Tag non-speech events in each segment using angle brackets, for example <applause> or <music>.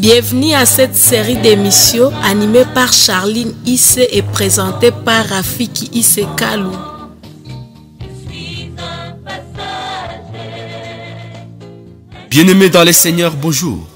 Bienvenue à cette série d'émissions animée par Charline Isse et présentée par Rafiki Isse Kalou. Bien-aimés dans les Seigneurs, bonjour.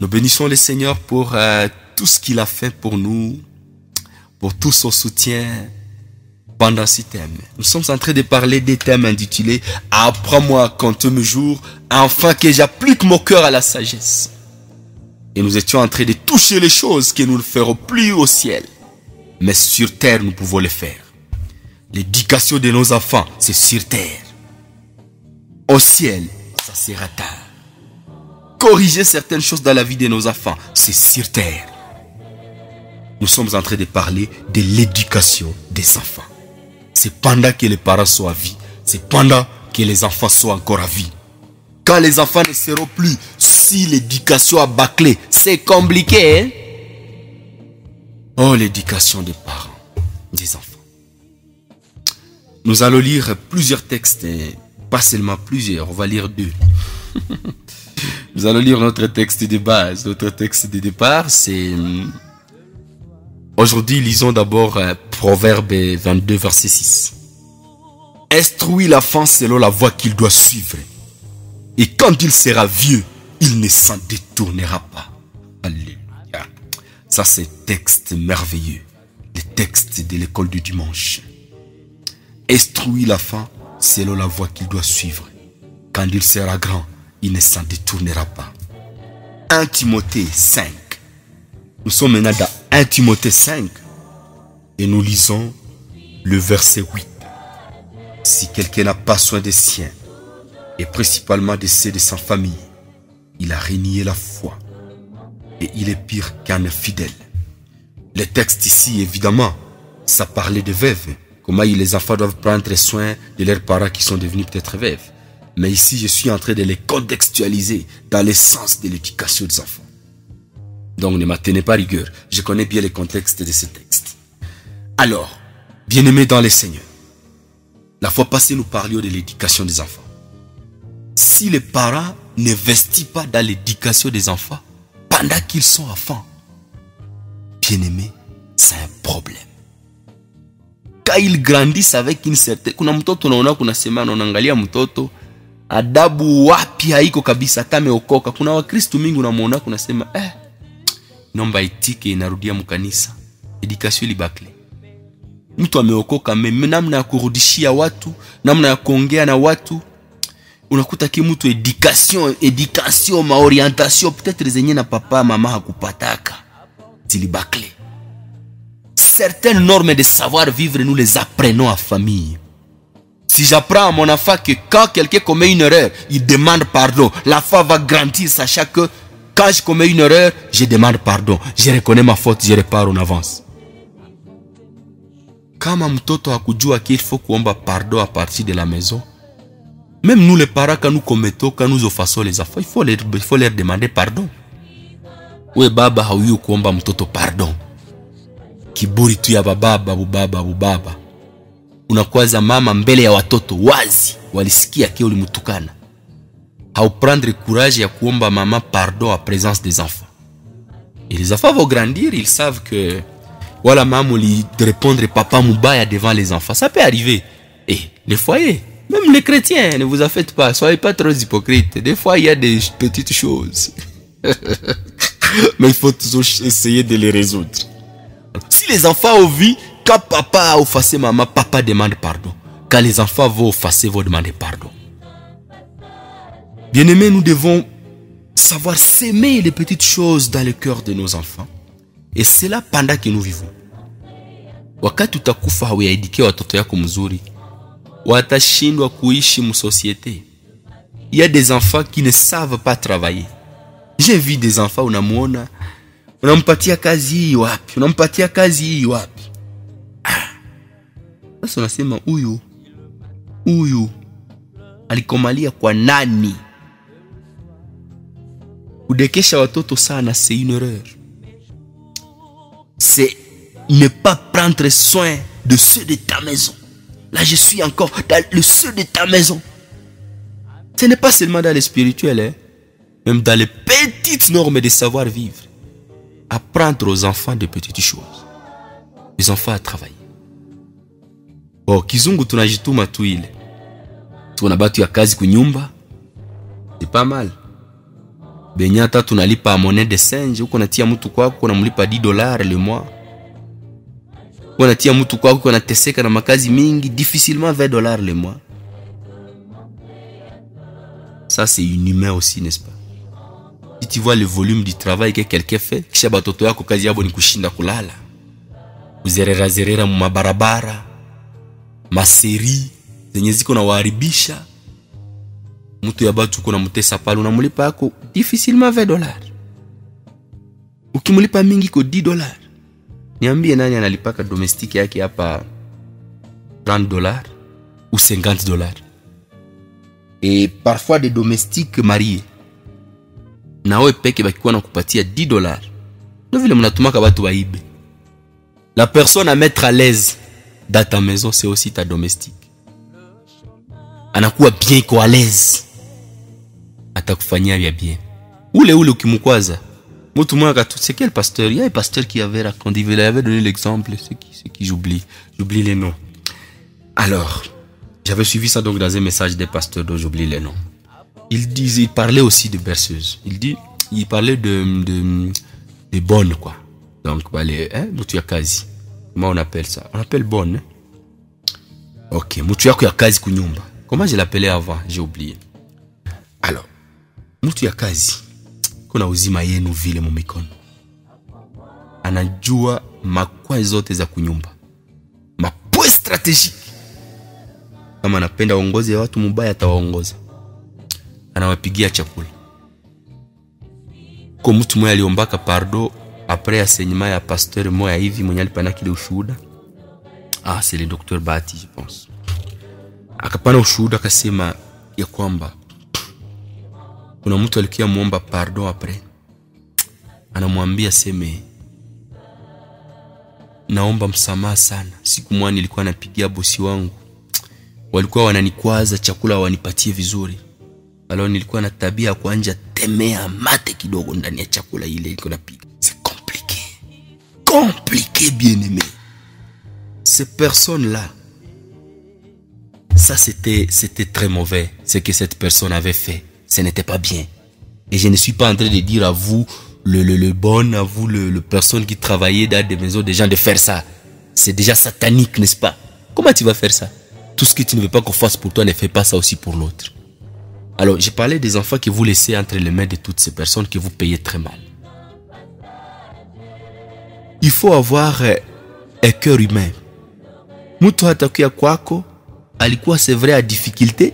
Nous bénissons le Seigneur pour euh, tout ce qu'il a fait pour nous, pour tout son soutien pendant ces thèmes. Nous sommes en train de parler des thèmes intitulés Apprends-moi quand tu me jours, afin que j'applique mon cœur à la sagesse. Et nous étions en train de toucher les choses que nous ne ferons plus au ciel. Mais sur terre, nous pouvons les faire. L'éducation de nos enfants, c'est sur terre. Au ciel, ça sera tard. Corriger certaines choses dans la vie de nos enfants, c'est sur terre. Nous sommes en train de parler de l'éducation des enfants. C'est pendant que les parents sont à vie. C'est pendant que les enfants sont encore à vie. Quand les enfants ne seront plus, si l'éducation a bâclé, c'est compliqué. Hein? Oh, l'éducation des parents, des enfants. Nous allons lire plusieurs textes, pas seulement plusieurs, on va lire deux. <laughs> Nous allons lire notre texte de base. Notre texte de départ, c'est... Aujourd'hui, lisons d'abord Proverbe 22, verset 6. Instruis l'enfant selon la voie qu'il doit suivre. Et quand il sera vieux, il ne s'en détournera pas. Alléluia. Ça, c'est texte merveilleux. Le texte de l'école du dimanche. Instruis l'enfant selon la voie qu'il doit suivre. Quand il sera grand, il ne s'en détournera pas. 1 Timothée 5. Nous sommes maintenant dans 1 Timothée 5 et nous lisons le verset 8. Si quelqu'un n'a pas soin des siens, et principalement de ceux de sa famille, il a renié la foi et il est pire qu'un infidèle. Le texte ici, évidemment, ça parlait de veuves, comment les enfants doivent prendre soin de leurs parents qui sont devenus peut-être veuves. Mais ici, je suis en train de les contextualiser dans l'essence de l'éducation des enfants. Donc ne m'attenez pas rigueur, je connais bien le contexte de ce texte. Alors, bien-aimés dans les seigneurs, la fois passée, nous parlions de l'éducation des enfants. Si les parents n'investissent pas dans l'éducation des enfants pendant qu'ils sont enfants, bien-aimés, c'est un problème. Quand ils grandissent avec une certaine... Kuna mtoto naona kuna semana unaangalia mtoto adabu wapi haiko kabisa hata ameokoka. Kuna Wakristo mingi unamuona kunasema eh, nomba itike inarudia mkanisa, education libakle mtu ameokoka namna ya kurudishia watu namna ya kuongea na watu unakuta ki mtu education education maorientation peut-être zenye na papa mama hakupataka zilibakle certaines normes de savoir vivre nous les apprenons en famille. Si j'apprends à mon enfant que quand quelqu'un commet une erreur il demande pardon. L'enfant va grandir sachant que quand je commets une erreur je demande pardon. Je reconnais ma faute je repars en avance. Kama mtoto hakujua qu'il faut kuomba pardon à partir de la maison même nous les parents quand nous commettons quand nous offensons les enfants il faut leur, il faut leur demander pardon. We baba hauyu kuomba mtoto pardon. Kiburi tu ya bababa bubaba bubaba. Unakwaza mama mbele ya watoto wazi walisikia ke ulimtukana hauprendre courage ya kuomba mama pardon à présence des enfants. Et les enfants vont grandir ils savent que voilà maman lui répondre papa mubaya devant les enfants. Ça peut arriver. Et les foyers même les chrétiens ne vous en faites pas soyez pas trop hypocrites. Des fois il y a des petites choses. <laughs> Mais il faut toujours essayer de les résoudre. Si les enfants ont vu quand papa a offensé maman papa demande pardon. Quand les enfants vont offenser vont demander pardon. Bien aimés nous devons savoir s'aimer les petites choses dans le cœur de nos enfants. Et c'est là pendant que nous vivons. Wakati utakufa hauyaidike watoto yako mzuri watashindwa kuishi il y a des enfants qui ne savent pas travailler. J'ai vu des enfants unamuona unampatia kazi hii wapi unampatia kazi hii wapi. Sasa ah. unasema huyu huyu alikomalia kwa nani? Kudekesha watoto sana c'est une erreur. C'est ne pas prendre soin de ceux de ta maison. Là, je suis encore dans le ceux de ta maison. Ce n'est pas seulement dans le spirituel. Hein. même dans les petites normes de savoir-vivre. Apprendre aux enfants de petites choses. Les enfants à travailler. Oh, kizungu tunajituma tu ile. Tuna batu ya kazi kunyumba. C'est pas mal. Benye hata tunalipa monnaie de singe, huko natia mtu kwako unamlipa 10 dollars le mois. Huko natia mtu kwako unateseka na makazi mingi, difficilement 20 dollars le mois. Ça c'est inhumain aussi, n'est-ce pas? Si tu vois le volume du travail que quelqu'un fait, kisha batoto yako kazi yabo ni kushinda kulala. Kuzerera zerera mu mabarabara, maseri zenye ziko na waharibisha. Mtu ya batu uko namutesa pale unamlipa yako difficilement 20 dollars. ukimulipa mingi ko 10 dollars. Niambie nani analipaka domestique yake hapa 30 dollars ou 50 dollars? Et parfois des domestiques mariés nawe peke bakikuwa na kupatia 10 dollars. Ndo vile mnatumaka batu waibe la personne à mettre à l'aise dans ta maison c'est aussi ta domestique. Anakuwa bien iko à l'aise. Atakufanyia vya bien. Ule ule ukimkwaza mtu mmoja katu c'est quel pasteur? Il y a un pasteur qui avait raconté il avait donné l'exemple c'est qui qui? J'oublie j'oublie les noms alors j'avais suivi ça donc dans un message des pasteurs dont j'oublie les noms il disait, il parlait aussi de berceuse. Il dit, il parlait de, de, de bonne, quoi. Donc, bah, les, hein, mutu ya kazi. Comment on appelle ça? On appelle bonne. Hein? Ok, mutu yako ya kazi kunyumba. Comment je l'appelais avant? J'ai oublié. Alors, mutu ya kazi. Kuna uzima yenu vile mumikono. Anajua makwa zote za kunyumba. Mapwe strategiki. Kama anapenda uongozi ya watu mubaya atawaongoza anawapigia chakula ko mtu mmoja aliombaka pardo apres enseignement ya pasteur moya hivi mwenye alipana kile ushuhuda ah c'est le docteur Bati je pense akapana ushuhuda akasema ya kwamba kuna mtu alikuwa muomba pardon apre anamwambia seme naomba msamaha sana. Siku moja nilikuwa napigia bosi wangu. Walikuwa wananikwaza chakula wanipatie vizuri. Alao nilikuwa na tabia ya kuanja temea mate kidogo ndani ya chakula ile iko napiga. C'est compliqué. Compliqué bien aimé. Ces personnes là ça c'était c'était très mauvais ce que cette personne avait fait ce n'était pas bien. Et je ne suis pas en train de dire à vous le, le, bon à vous le, le personne qui travaillait dans des maisons des gens de faire ça. C'est déjà satanique n'est-ce pas? Comment tu vas faire ça? Tout ce que tu ne veux pas qu'on fasse pour toi ne fais pas ça aussi pour l'autre. Alors, j'ai parlé des enfants que vous laissez entre les mains de toutes ces personnes que vous payez très mal. Il faut avoir euh, un cœur humain. Mtu hatakuya kwako alikuwa c'est vrai à difficulté,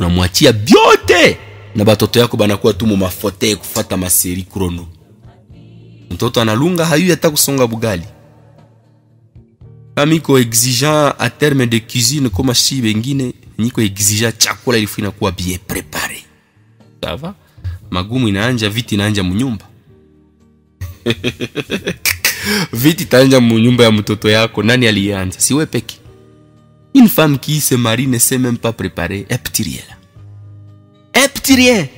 unamwachia byote na batoto yako banakuwa tu mumafote kufata maseri krono. Mtoto analunga hayu hata kusonga bugali. Kama iko exigeant a terme de cuisine kama si bengine niko exigeant chakula ilifu inakuwa bien préparé. sawa? Magumu inaanja viti inaanja munyumba. <laughs> viti tanja munyumba ya mtoto yako nani alianza? Si wewe peke. Une femme qui se marie ne sait même pas préparer un petit rien. Rien.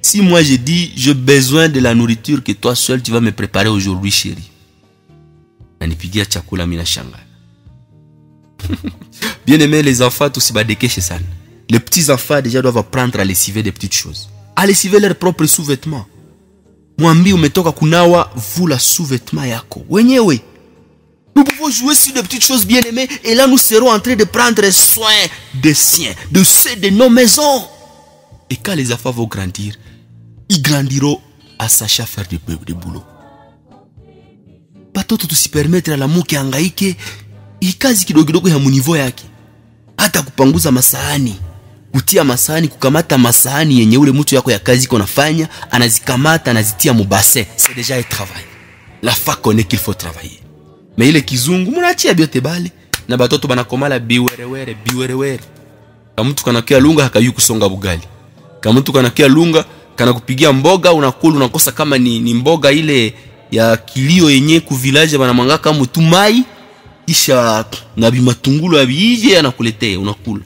Si moi je dis j'ai besoin de la nourriture que toi seul tu vas me préparer aujourd'hui chérie. <laughs> Bien aimé les enfants tusibadekeshe sana. Les petits enfants déjà doivent apprendre à lessiver des petites choses. À lessiver leurs propres sous-vêtements. Umetoka kunawa vula sous-vêtements yako. Wenyewe. Nous pouvons jouer sur des petites choses bien aimées et là nous serons en train de prendre soin des siens, de ceux de nos maisons. Et quand les enfants vont grandir, ils grandiront à sachant faire du, du boulot. Batoto tusipermettre la muke angaike hii kazi kidogo kidogo ya munivo yake, hata kupanguza masahani, kutia masahani, kukamata masahani yenye ule mtu yako ya kazi iko nafanya, anazikamata anazitia mubase, c'est déjà un travail. La fa connaît qu'il faut travailler. Mais ile kizungu munachia byote bale na batoto banakomala biwerewere biwerewere. Kamutu kanakia lunga hakayu kusonga bugali, kama mtu kanakia lunga kana kupigia mboga unakula unakosa kama ni, ni mboga ile ya kilio yenye kuvilaje banamwanga kama mutumai kisha na bimatungulu abiije anakuletea unakula.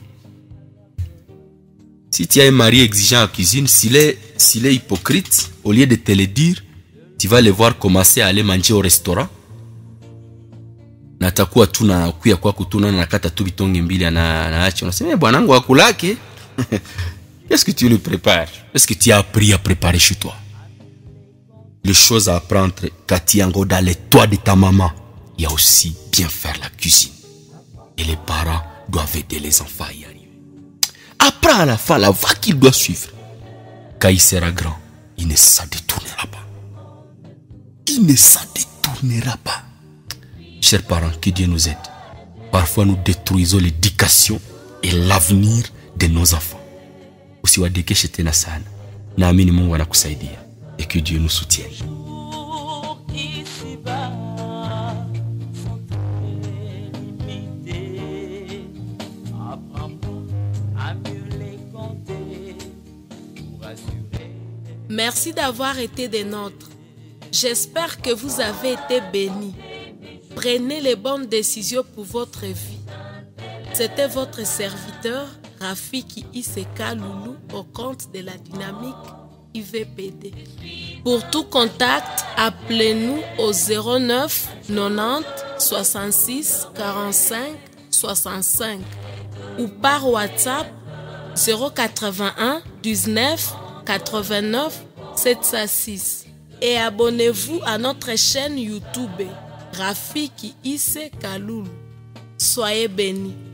Si tu as un exigeant en cuisine s'il est s'il est hypocrite, au lieu de te le dire, tu vas le voir commencer à aller manger au restaurant. Na atakuwa tu na kuya kwako tu na nakata tu bitonge mbili ana- anaacha. Unasema "Eh, bwanangu akulake <laughs> qu'est-ce que tu le prépares est-ce que tu as appris à préparer chez toi? Les choses à apprendre katiango dans les toits de ta maman il y a aussi bien faire la cuisine. Et les parents doivent aider les enfants à y arriver. Apprends à la fin la voie qu'il doit suivre. Quand il sera grand il ne s'en détournera pas. Il ne s'en détournera pas. Chers parents, que Dieu nous aide. Parfois, nous détruisons l'éducation et l'avenir de nos enfants. Et que Dieu nous soutienne. Merci d'avoir été des nôtres. J'espère que vous avez été bénis. Prenez les bonnes décisions pour votre vie. C'était votre serviteur, Rafiki Iseka Loulou, au compte de la dynamique IVPD. Pour tout contact, appelez-nous au 09 90 66 45 65 ou par WhatsApp 081 19 89 706 et abonnez-vous à notre chaîne YouTube Rafiki Isse Kaloulou. Soyez bénis.